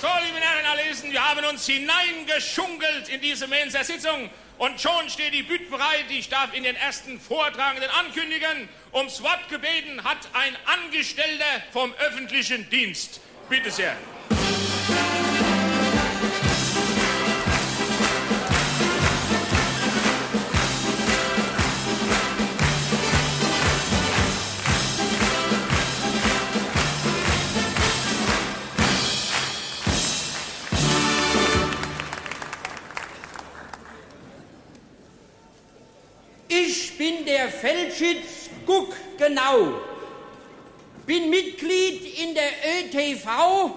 toll, liebe Herren, erlesen. Wir haben uns hineingeschunkelt in diese Mainzer Sitzung. Und schon steht die Bühne bereit. Ich darf in den ersten Vortragenden ankündigen. Ums Wort gebeten hat ein Angestellter vom öffentlichen Dienst. Bitte sehr. Feldschütz Guck genau. Bin Mitglied in der ÖTV.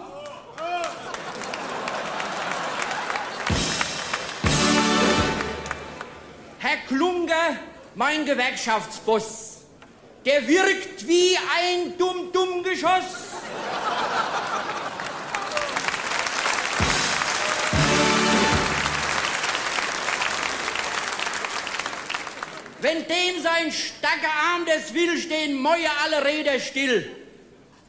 Herr Klunger, mein Gewerkschaftsboss, der wirkt wie ein Dumm-Dumm-Geschoss. Wenn dem sein starker Arm das will, stehen Mäue alle Räder still.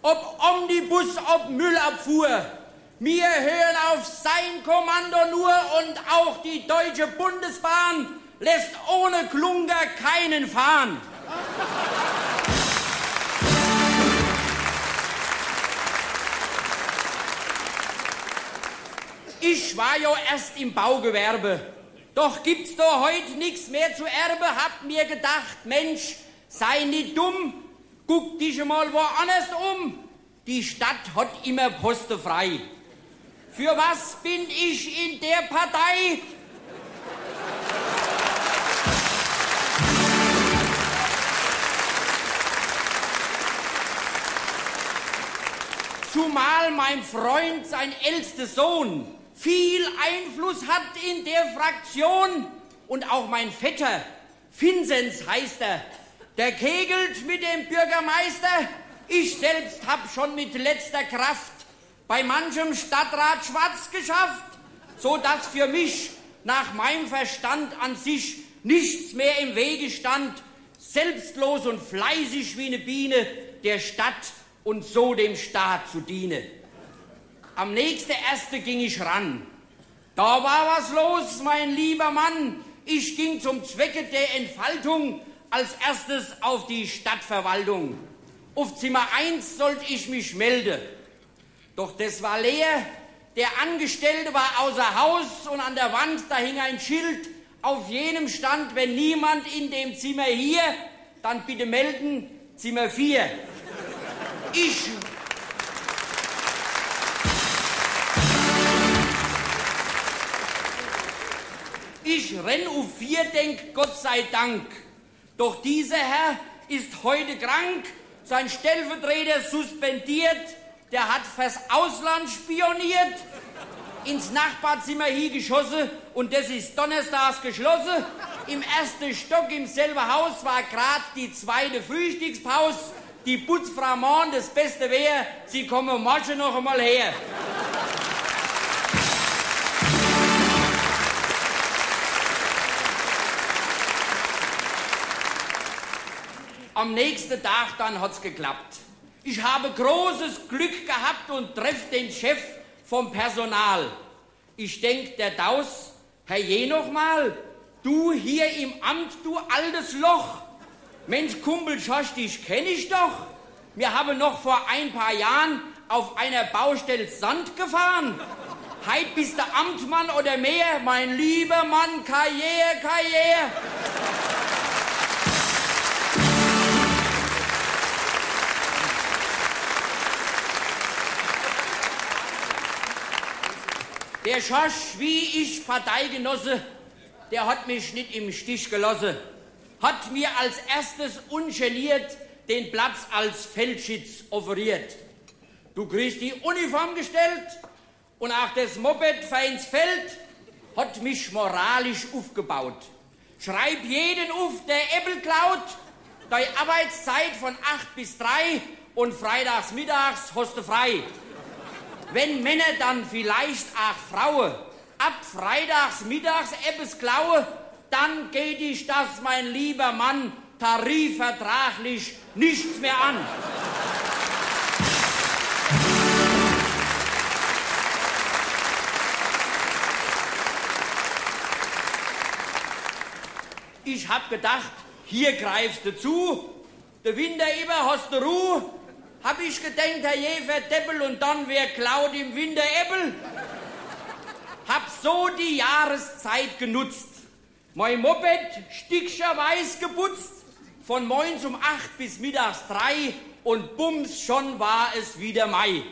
Ob Omnibus, ob Müllabfuhr. Wir hören auf sein Kommando nur und auch die Deutsche Bundesbahn lässt ohne Klunger keinen fahren. Ich war ja erst im Baugewerbe. Doch gibt's da heute nichts mehr zu erben, hab mir gedacht, Mensch, sei nicht dumm, guck dich mal woanders um. Die Stadt hat immer Posten frei. Für was bin ich in der Partei? Zumal mein Freund, sein ältester Sohn, viel Einfluss hat in der Fraktion und auch mein Vetter, Vincens heißt er, der kegelt mit dem Bürgermeister. Ich selbst hab schon mit letzter Kraft bei manchem Stadtrat schwarz geschafft, so dass für mich nach meinem Verstand an sich nichts mehr im Wege stand, selbstlos und fleißig wie eine Biene der Stadt und so dem Staat zu dienen. Am nächsten erste ging ich ran. Da war was los, mein lieber Mann. Ich ging zum Zwecke der Entfaltung als erstes auf die Stadtverwaltung. Auf Zimmer 1 sollte ich mich melden. Doch das war leer. Der Angestellte war außer Haus und an der Wand, da hing ein Schild. Auf jenem stand, wenn niemand in dem Zimmer hier, dann bitte melden, Zimmer 4. Ich Ich renn auf vier, denk Gott sei Dank. Doch dieser Herr ist heute krank, sein Stellvertreter suspendiert, der hat fürs Ausland spioniert, ins Nachbarzimmer hier geschossen und das ist donnerstags geschlossen. Im ersten Stock im selben Haus war grad die zweite Frühstückspause. Die Putzfrau Mann, das Beste wäre, sie kommen morgen noch einmal her. Am nächsten Tag dann hat's geklappt. Ich habe großes Glück gehabt und treff den Chef vom Personal. Ich denk, der Daus, Herr je noch mal, du hier im Amt, du altes Loch. Mensch, Kumpel Schosch, dich kenn ich doch. Wir haben noch vor ein paar Jahren auf einer Baustelle Sand gefahren. Heit bist der Amtmann oder mehr, mein lieber Mann, Karriere, Karriere. Der Schosch, wie ich Parteigenosse, der hat mich nicht im Stich gelassen. Hat mir als erstes ungeniert den Platz als Feldschütz offeriert. Du kriegst die Uniform gestellt und auch das Moped für ins Feld hat mich moralisch aufgebaut. Schreib jeden auf, der Äppel klaut, deine Arbeitszeit von 8 bis 3 und freitags mittags hast du frei wenn Männer dann vielleicht auch Frauen ab freitags mittags etwas klauen, dann geht ich das, mein lieber Mann, tarifvertraglich nichts mehr an. Ich hab gedacht, hier greifst du zu, der Winter immer hast du Ruhe, hab ich gedenkt, Herr Jäfer Deppel, und dann wär Klaut im Winter Äppel. Hab so die Jahreszeit genutzt. Mein Moped stickscherweise geputzt, von morgens um acht bis mittags drei und bums, schon war es wieder Mai.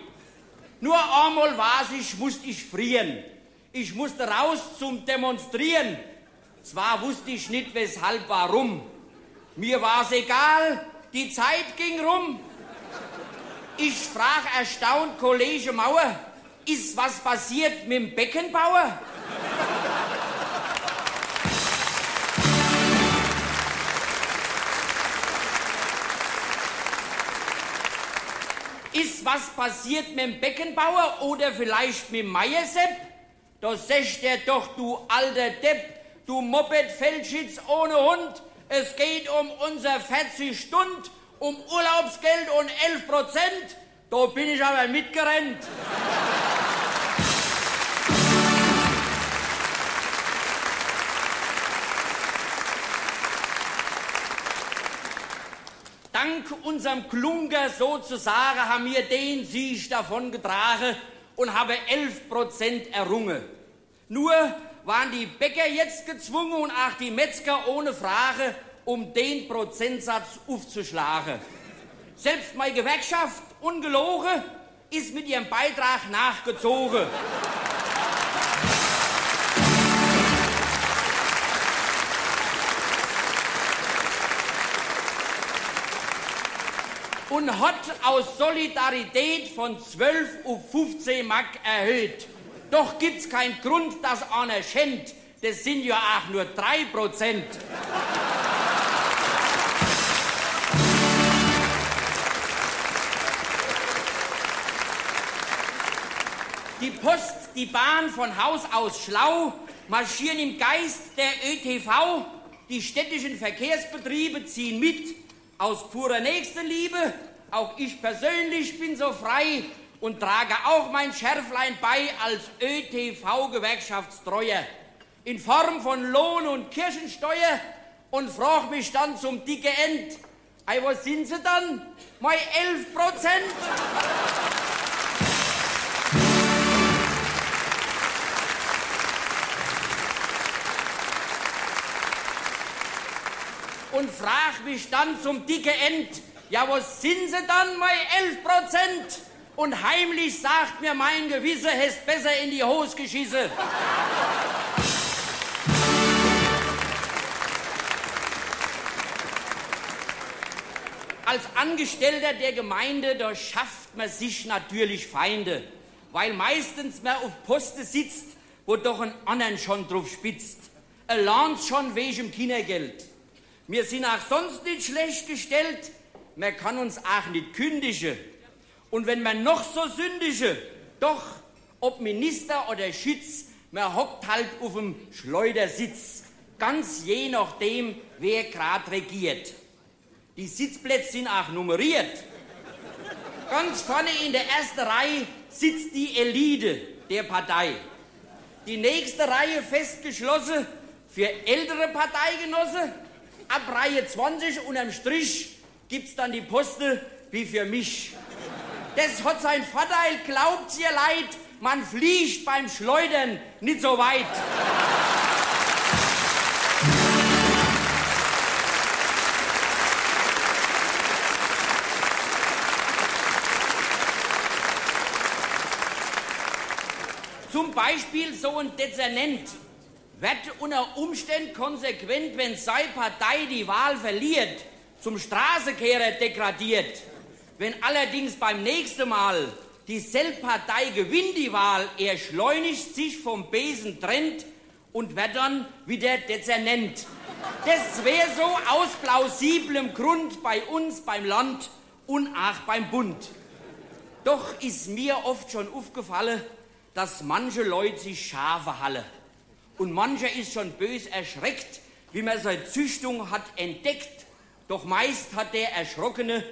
Nur einmal war's, ich musste ich frieren. Ich musste raus zum Demonstrieren. Zwar wusste ich nicht, weshalb, warum. Mir war's egal, die Zeit ging rum. Ich frag erstaunt Kollege Mauer, ist was passiert mit dem Beckenbauer? Ist was passiert mit dem Beckenbauer oder vielleicht mit Meiersepp? Da sagt er doch, du alter Depp, du Moped-Feldschitz ohne Hund, es geht um unser 40 Stunden, um Urlaubsgeld und 11 Prozent. Da bin ich aber mitgerannt. Dank unserem Klunker sozusagen haben wir den Sieg davon getragen und haben 11 Prozent errungen. Nur waren die Bäcker jetzt gezwungen und auch die Metzger ohne Frage, um den Prozentsatz aufzuschlagen. Selbst meine Gewerkschaft, ungelogen, ist mit ihrem Beitrag nachgezogen. und hat aus Solidarität von 12 auf 15 Mark erhöht. Doch gibt's keinen Grund, dass einer schenkt. Das sind ja auch nur 3 Prozent. Die Post, die Bahn von Haus aus schlau, marschieren im Geist der ÖTV. Die städtischen Verkehrsbetriebe ziehen mit. Aus purer Nächstenliebe, auch ich persönlich bin so frei, und trage auch mein Schärflein bei als ÖTV-Gewerkschaftstreuer in Form von Lohn- und Kirchensteuer und frag mich dann zum dicke End. Ei, was sind sie dann? Mal 11 Prozent? Und frag mich dann zum dicke End, ja, was sind sie dann, mal 11 Prozent? und heimlich sagt mir mein Gewisse, hättest besser in die Hose geschissen. Als Angestellter der Gemeinde, da schafft man sich natürlich Feinde, weil meistens man auf Posten sitzt, wo doch ein anderen schon drauf spitzt. Er lernt schon wegen Kindergeld. Wir sind auch sonst nicht schlecht gestellt, man kann uns auch nicht kündigen. Und wenn man noch so sündige, doch, ob Minister oder Schütz, man hockt halt auf dem Schleudersitz, ganz je nachdem, wer gerade regiert. Die Sitzplätze sind auch nummeriert. Ganz vorne in der ersten Reihe sitzt die Elite der Partei. Die nächste Reihe festgeschlossen für ältere Parteigenossen. Ab Reihe 20 unterm Strich gibt's dann die Poste wie für mich. Das hat seinen Vorteil, glaubt's ihr leid, man fliegt beim Schleudern nicht so weit. Zum Beispiel so ein Dezernent wird unter Umständen konsequent, wenn seine Partei die Wahl verliert, zum Straßenkehrer degradiert. Wenn allerdings beim nächsten Mal dieselbe Partei gewinnt die Wahl, er schleunigt sich vom Besen trennt und wird dann wieder Dezernent. Das wäre so aus plausiblem Grund bei uns beim Land und auch beim Bund. Doch ist mir oft schon aufgefallen, dass manche Leute sich Schafe halle und mancher ist schon bös erschreckt, wie man seine Züchtung hat entdeckt. Doch meist hat der Erschrockene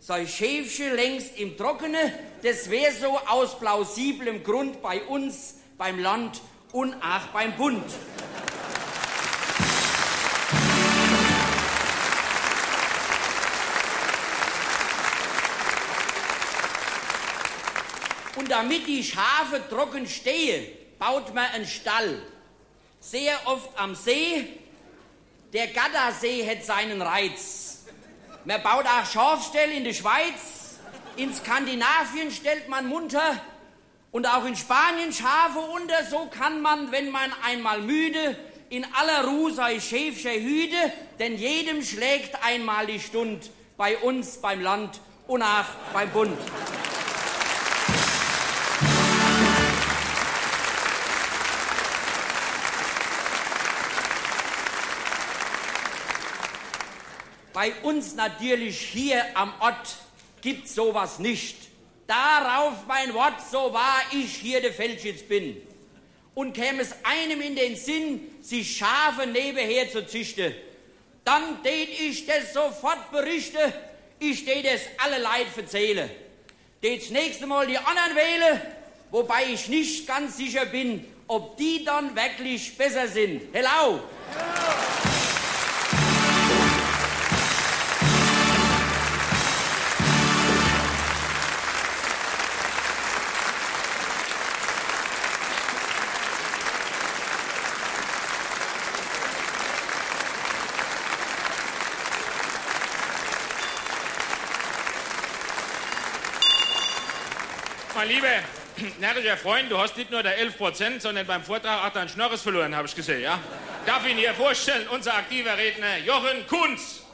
sein Schäfchen längst im Trockene, das wäre so aus plausiblem Grund bei uns, beim Land und auch beim Bund. Und damit die Schafe trocken stehen, baut man einen Stall. Sehr oft am See. Der Gardasee hat seinen Reiz. Man baut auch Schafställe in der Schweiz. In Skandinavien stellt man munter. Und auch in Spanien Schafe unter. So kann man, wenn man einmal müde, in aller Ruhe sei Schäfscher hüte, denn jedem schlägt einmal die Stund. Bei uns, beim Land und auch beim Bund. Bei uns natürlich hier am Ort gibt's sowas nicht. Darauf mein Wort, so wahr ich hier der Feldschitz bin. Und käme es einem in den Sinn, sich Schafe nebenher zu züchten, dann tät ich das sofort berichte, ich tät es alle Leid verzähle. Tät das nächste Mal die anderen wähle, wobei ich nicht ganz sicher bin, ob die dann wirklich besser sind. Hello! Ja. Mein lieber närrischer Freund, du hast nicht nur der 11 Prozent, sondern beim Vortrag auch deinen Schnorres verloren, habe ich gesehen, ja? Darf ich Ihnen hier vorstellen, unser aktiver Redner Jochen Kunz.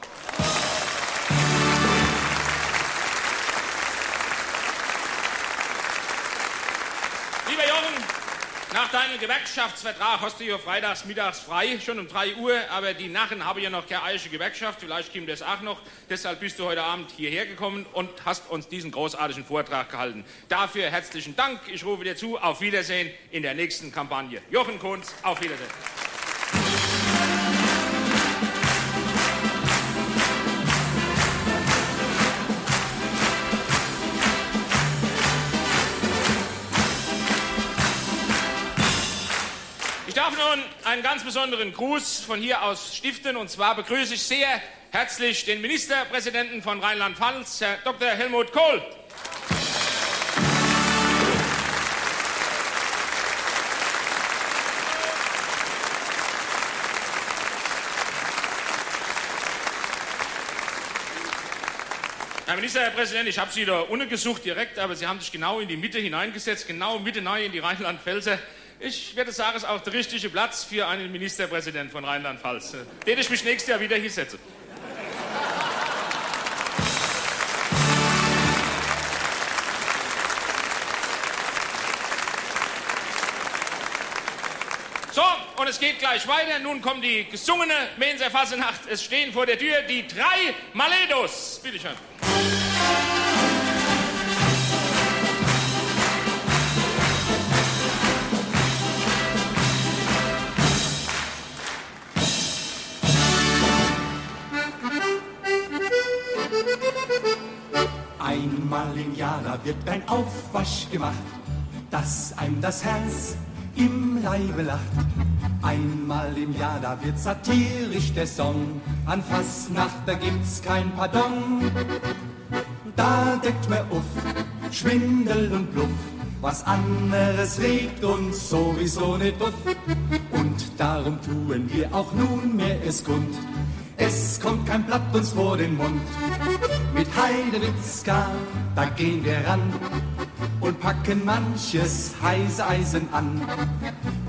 Nach deinem Gewerkschaftsvertrag hast du ja freitags mittags frei, schon um 3 Uhr, aber die Narren haben ja noch keine eigene Gewerkschaft, vielleicht kommt das auch noch. Deshalb bist du heute Abend hierher gekommen und hast uns diesen großartigen Vortrag gehalten. Dafür herzlichen Dank. Ich rufe dir zu, auf Wiedersehen in der nächsten Kampagne. Jochen Kunz, auf Wiedersehen. Einen ganz besonderen Gruß von hier aus stiften. Und zwar begrüße ich sehr herzlich den Ministerpräsidenten von Rheinland-Pfalz, Herr Dr. Helmut Kohl. Herr Ministerpräsident, ich habe Sie da ohne gesucht direkt, aber Sie haben sich genau in die Mitte hineingesetzt, genau Mitte neu in die Rheinland-Pfälzer. Ich werde sagen, es ist auch der richtige Platz für einen Ministerpräsident von Rheinland-Pfalz, den ich mich nächstes Jahr wieder hier setze. So, und es geht gleich weiter. Nun kommt die gesungene Menser Fassenacht. Es stehen vor der Tür die drei Maledos. Bitte schön. Einmal im Jahr, da wird ein Aufwasch gemacht, dass einem das Herz im Leibe lacht. Einmal im Jahr, da wird satirisch der Song, an Fastnacht, da gibt's kein Pardon. Da deckt man auf, Schwindel und Bluff, was anderes regt uns sowieso nicht auf. Und darum tun wir auch nunmehr es kund, es kommt kein Blatt uns vor den Mund. Mit Heidewitzka, da gehen wir ran und packen manches heiße Eisen an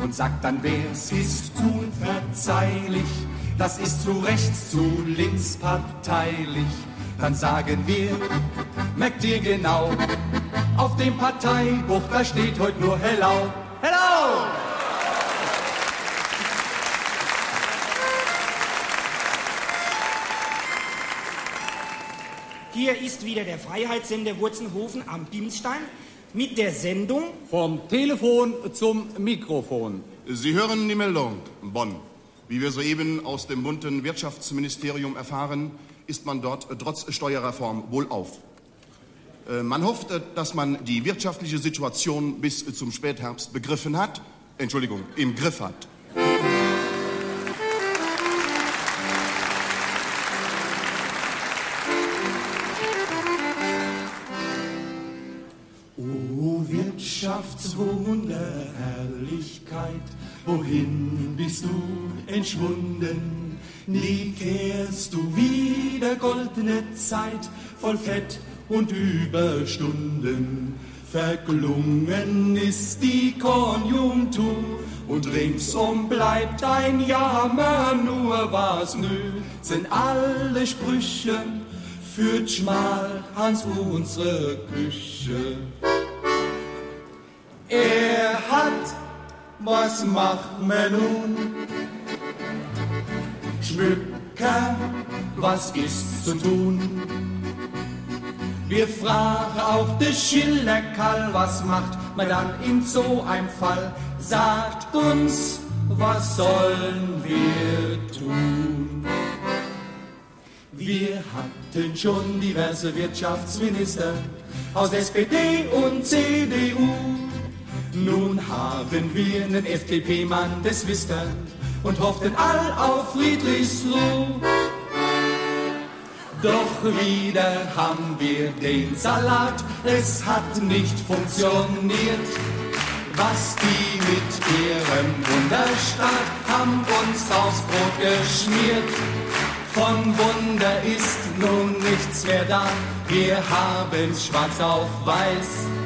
und sagt dann, wer's ist unverzeihlich, das ist zu rechts, zu links parteilich. Dann sagen wir, merkt ihr genau, auf dem Parteibuch, da steht heute nur Hello. Hello! Hier ist wieder der Freiheitssender Wurzenhofen am Dienststein mit der Sendung Vom Telefon zum Mikrofon. Sie hören die Meldung, Bonn. Wie wir soeben aus dem bunten Wirtschaftsministerium erfahren, ist man dort trotz Steuerreform wohlauf. Äh, man hofft, dass man die wirtschaftliche Situation bis zum Spätherbst begriffen hat, Entschuldigung, im Griff hat. Wirtschaftswunder, Herrlichkeit, wohin bist du entschwunden? Nie kehrst du wieder, goldene Zeit, voll Fett und Überstunden. Verklungen ist die Konjunktur und ringsum bleibt ein Jammer, nur was nützen alle Sprüche, führt schmal Hans unsere Küche. Was macht man nun? Schmücker, was ist zu tun? Wir fragen auch de Schillerkall, was macht man dann in so einem Fall? Sagt uns, was sollen wir tun? Wir hatten schon diverse Wirtschaftsminister aus SPD und CDU. Nun haben wir einen FDP-Mann, das wisst ihr, und hofften all auf Friedrichsruh. Doch wieder haben wir den Salat, es hat nicht funktioniert. Was die mit ihrem Wunderstaat haben uns aufs Brot geschmiert. Von Wunder ist nun nichts mehr da, wir haben's schwarz auf weiß.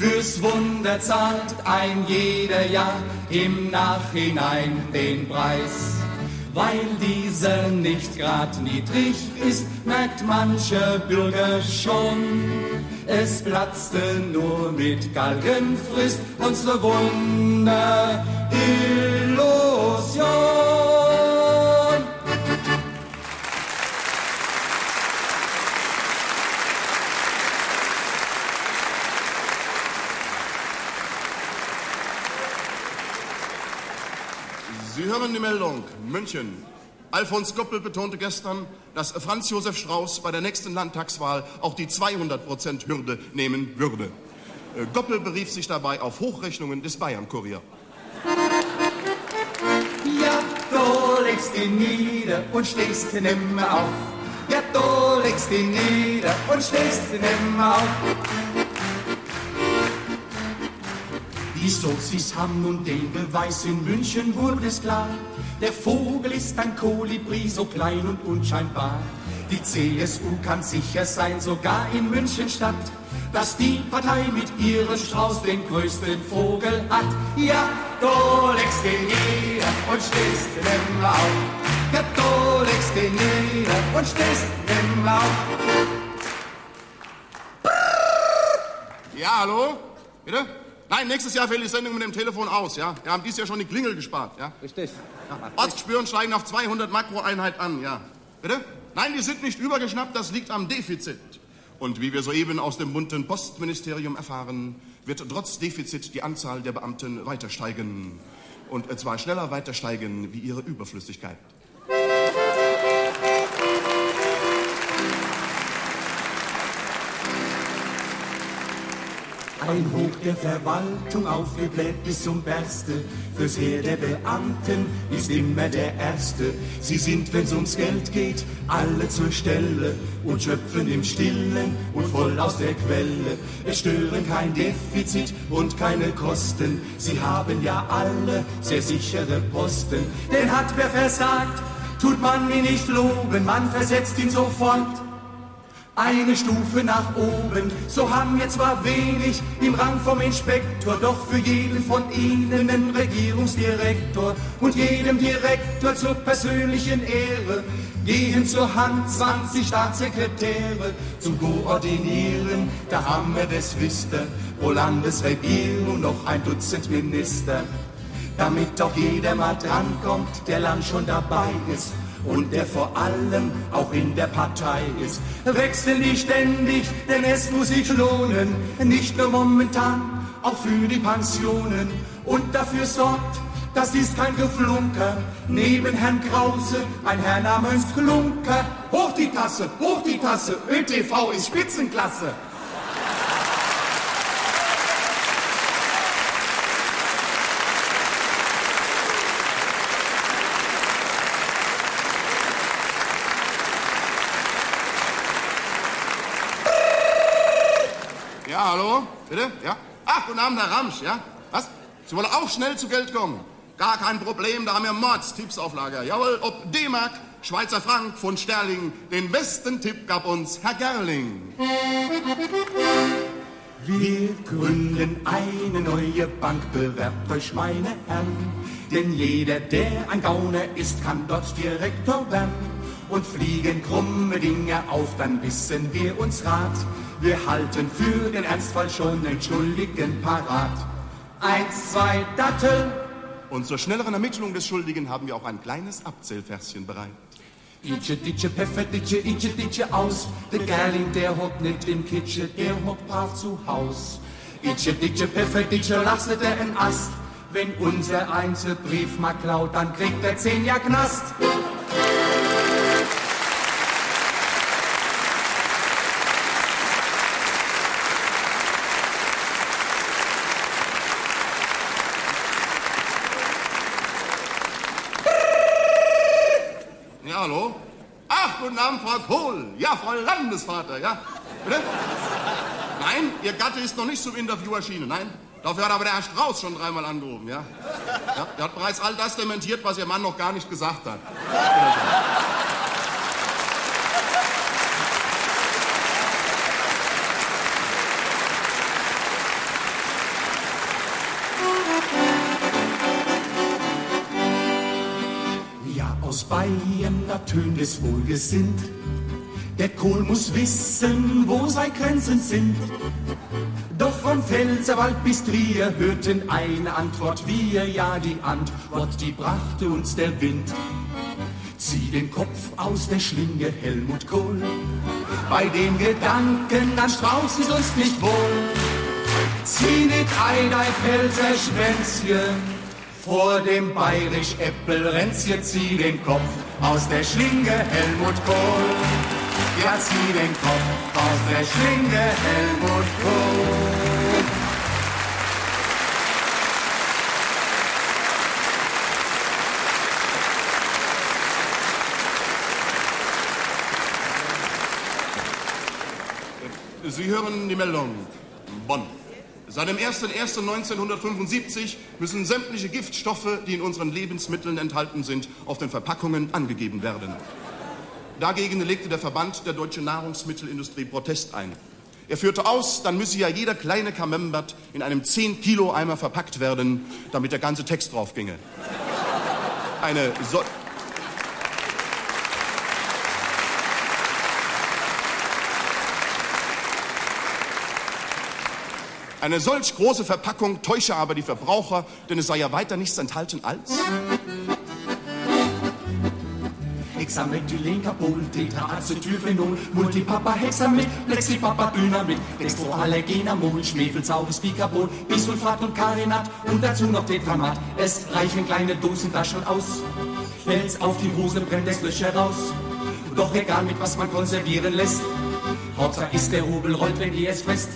Fürs Wunder zahlt ein jeder ja im Nachhinein den Preis. Weil dieser nicht grad niedrig ist, merkt mancher Bürger schon. Es platzte nur mit Galgenfrist unsere Wunderillusion. Hören die Meldung. München. Alfons Goppel betonte gestern, dass Franz Josef Strauß bei der nächsten Landtagswahl auch die 200%-Hürde nehmen würde. Äh, Goppel berief sich dabei auf Hochrechnungen des Bayern-Kurier. Ja, du legst ihn nieder und stehst nimmer auf. Ja, du legst ihn nieder und stehst nimmer auf. Die Sozis haben nun den Beweis, in München wurde es klar. Der Vogel ist ein Kolibri, so klein und unscheinbar. Die CSU kann sicher sein, sogar in München Stadt, dass die Partei mit ihrem Strauß den größten Vogel hat. Ja, du legst den nieder und stehst nimmer auf. Ja, du legst den nieder und stehst nimmer auf. Ja, hallo? Bitte? Nein, nächstes Jahr fällt die Sendung mit dem Telefon aus, ja? Wir haben dieses Jahr schon die Klingel gespart, ja? Richtig. Ortsspüren steigen auf 200 Makroeinheit an, ja. Bitte? Nein, die sind nicht übergeschnappt, das liegt am Defizit. Und wie wir soeben aus dem bunten Postministerium erfahren, wird trotz Defizit die Anzahl der Beamten weiter steigen. Und zwar schneller weiter steigen wie ihre Überflüssigkeit. Ein Hoch der Verwaltung aufgebläht bis zum Berste. Fürs Heer der Beamten ist immer der Erste. Sie sind, wenn's ums Geld geht, alle zur Stelle und schöpfen im Stillen und voll aus der Quelle. Es stören kein Defizit und keine Kosten. Sie haben ja alle sehr sichere Posten. Denn hat wer versagt, tut man ihn nicht loben, man versetzt ihn sofort eine Stufe nach oben. So haben wir zwar wenig im Rang vom Inspektor, doch für jeden von ihnen einen Regierungsdirektor und jedem Direktor zur persönlichen Ehre gehen zur Hand 20 Staatssekretäre zum Koordinieren. Da haben wir das ihr, pro Landesregierung noch ein Dutzend Minister. Damit auch jeder mal drankommt, der lang schon dabei ist und der vor allem auch in der Partei ist. Wechsel nicht ständig, denn es muss sich lohnen, nicht nur momentan, auch für die Pensionen. Und dafür sorgt, das ist kein Geflunker, neben Herrn Krause ein Herr namens Klunker. Hoch die Tasse, hoch die Tasse, ÖTV ist Spitzenklasse. Ja, hallo? Bitte? Ja? Ach, guten Abend, Herr Ramsch, ja? Was? Sie wollen auch schnell zu Geld kommen? Gar kein Problem, da haben wir Mordstipps auf Lager. Jawohl, ob D-Mark, Schweizer Frank, Pfund Sterling, den besten Tipp gab uns Herr Gerling. Wir gründen eine neue Bank, bewerbt euch, meine Herren. Denn jeder, der ein Gauner ist, kann dort Direktor werden. Und fliegen krumme Dinge auf, dann wissen wir uns rat. Wir halten für den Ernstfall schon den Schuldigen parat. Eins, zwei, Dattel. Und zur schnelleren Ermittlung des Schuldigen haben wir auch ein kleines Abzählverschen bereit. Itsche, ditsche, pfeffer, ditsche, itsche, ditsche aus. Der Gerling, der hockt nicht im Kitsche, der hockt brav zu Haus. Itsche, ditsche, pfeffer, ditsche, lasset er en Ast. Wenn unser Einzelbrief mal klaut, dann kriegt er zehn Jahr Knast. Hallo? Ach, guten Abend, Frau Kohl. Ja, Frau Landesvater, ja? Bitte? Nein, Ihr Gatte ist noch nicht zum Interview erschienen, nein? Dafür hat aber der Herr Strauß schon dreimal angerufen, ja? ja? Er hat bereits all das dementiert, was Ihr Mann noch gar nicht gesagt hat. Bayern ertönt es wohlgesinnt. Der Kohl muss wissen, wo seine Grenzen sind. Doch vom Pfälzerwald bis Trier hörten eine Antwort, wir, ja die Antwort, die brachte uns der Wind. Zieh den Kopf aus der Schlinge, Helmut Kohl. Bei dem Gedanken an Strauß ist uns nicht wohl. Zieh nicht ein, ein Pelzerschwänzchen. Vor dem bayerisch Äppelränzchen zieh den Kopf aus der Schlinge, Helmut Kohl. Ja, zieh den Kopf aus der Schlinge, Helmut Kohl. Sie hören die Meldung. Bonn. Seit dem 01.01.1975 müssen sämtliche Giftstoffe, die in unseren Lebensmitteln enthalten sind, auf den Verpackungen angegeben werden. Dagegen legte der Verband der deutschen Nahrungsmittelindustrie Protest ein. Er führte aus, dann müsse ja jeder kleine Camembert in einem 10-Kilo-Eimer verpackt werden, damit der ganze Text drauf ginge. Eine so Eine solch große Verpackung täusche aber die Verbraucher, denn es sei ja weiter nichts enthalten als. Hexamethylen, Capol, Tetraacetyphenol, Multipapa, Hexamet, Plexipapa, Dynamit, Dextroallergenamol, Schwefelsaures, Bicarbon, Bisulfat und Carinat und dazu noch Tetramat. Es reichen kleine Dosen da schon aus. Fällt's auf die Hose, brennt es Löcher raus. Doch egal, mit was man konservieren lässt. Hauptsache ist der Rubel rollt, wenn ihr es frisst.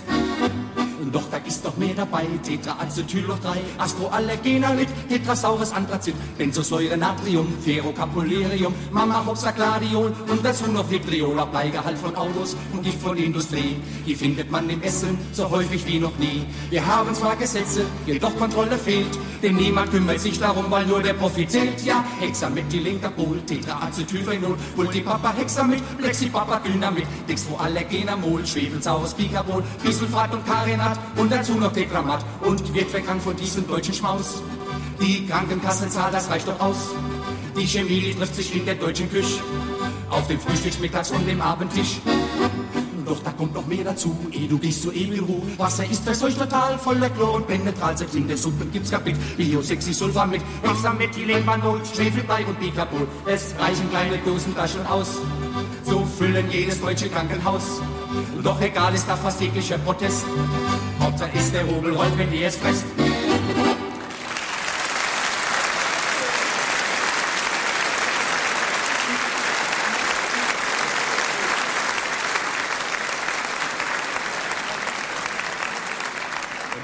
Ist noch mehr dabei. Tetraacetyl 3, Astroallergenalit, Tetrasaurus Anthrazit, Benzosäure Natrium, Ferrocapularium, Mama Hoxagladiol und dazu noch Vitriol, Bleigehalt von Autos und Gift von Industrie. Die findet man im Essen so häufig wie noch nie. Wir haben zwar Gesetze, jedoch Kontrolle fehlt, denn niemand kümmert sich darum, weil nur der Profit zählt. Ja, Hexamethylencapol, Tetraacetylphenol, Multipapa, Hexamid, Plexipapa, Dynamit, Dextroallergenamol, Schwefelsaurus, Bicarbol, Bisulfat und Carinat und dazu noch Dekramat und wird verkrankt von diesem deutschen Schmaus. Die Krankenkasse zahlt, das reicht doch aus. Die Chemie, die trifft sich in der deutschen Küche, auf dem Frühstücks-, Mittags- und dem Abendtisch. Doch da kommt noch mehr dazu, eh du gehst zur Ewiru. Wasser ist verseucht total, voller Chlor und Penetral. Selbst in der Suppe gibt's Kapit, Biosexy Sulfamid, Hexamethylenbanol, Schwefelblei und Bicarbol. Es reichen kleine Dosen da schon aus. So füllen jedes deutsche Krankenhaus. Doch egal ist da fast jeglicher Protest. Hauptsache ist der Rubel rollt, wenn ihr es fresst.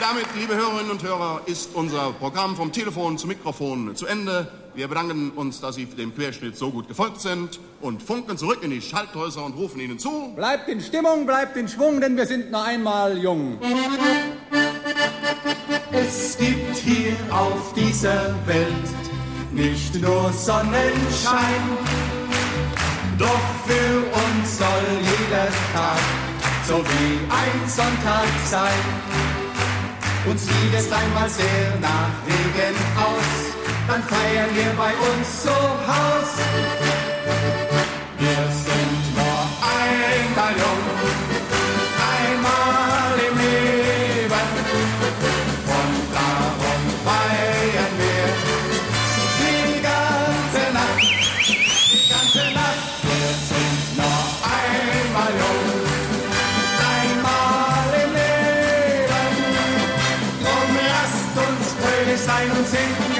Damit, liebe Hörerinnen und Hörer, ist unser Programm vom Telefon zum Mikrofon zu Ende. Wir bedanken uns, dass Sie dem Querschnitt so gut gefolgt sind und funken zurück in die Schalthäuser und rufen Ihnen zu. Bleibt in Stimmung, bleibt in Schwung, denn wir sind noch einmal jung. Es gibt hier auf dieser Welt nicht nur Sonnenschein, doch für uns soll jeder Tag so wie ein Sonntag sein. Uns sieht es einmal sehr nach Regen aus, dann feiern wir bei uns zu Haus. sing.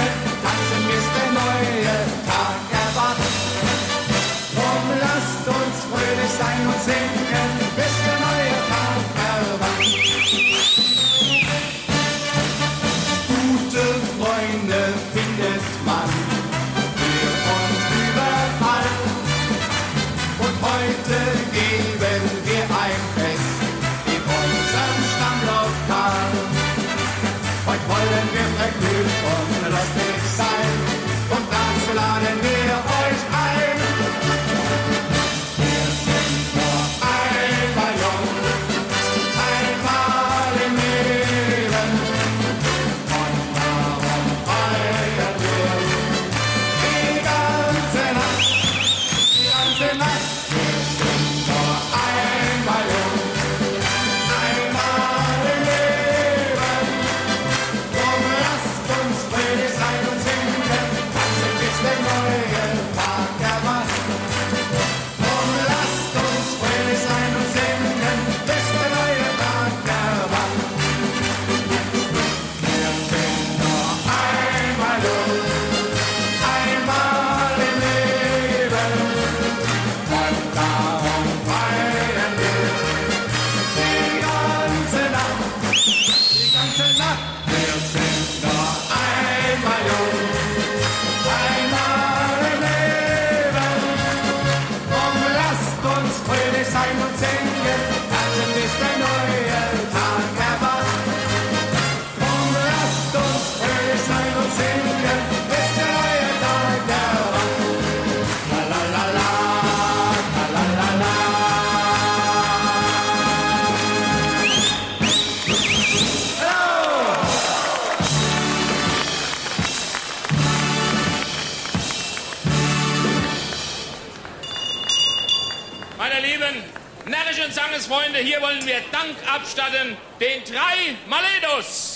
Dank abstatten den drei Maledos.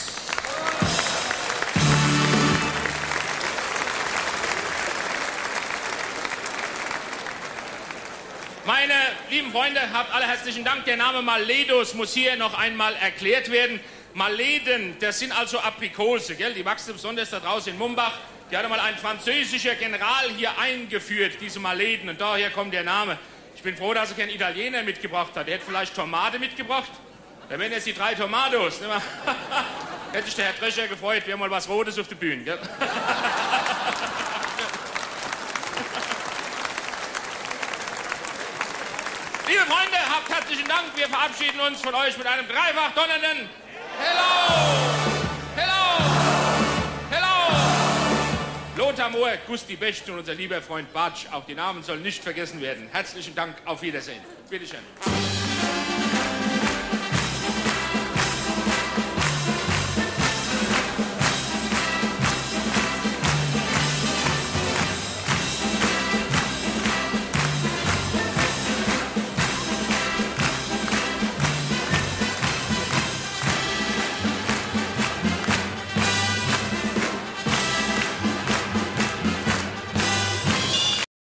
Meine lieben Freunde, habt alle herzlichen Dank. Der Name Maledos muss hier noch einmal erklärt werden. Maleden, das sind also Aprikose, gell? Die wachsen besonders da draußen in Mumbach. Die hat einmal ein französischer General hier eingeführt, diese Maleden. Und daher kommt der Name. Ich bin froh, dass er keinen Italiener mitgebracht hat. Der hätte vielleicht Tomate mitgebracht. Da wären jetzt die drei Tomatos. Ne? Hätte sich der Herr Drescher gefreut, wir haben mal was Rotes auf der Bühne. Gell? Liebe Freunde, habt herzlichen Dank. Wir verabschieden uns von euch mit einem dreifach donnernden Hello! Hello! Lothar Mohr, Gusti Becht und unser lieber Freund Bartsch. Auch die Namen sollen nicht vergessen werden. Herzlichen Dank. Auf Wiedersehen. Bitteschön.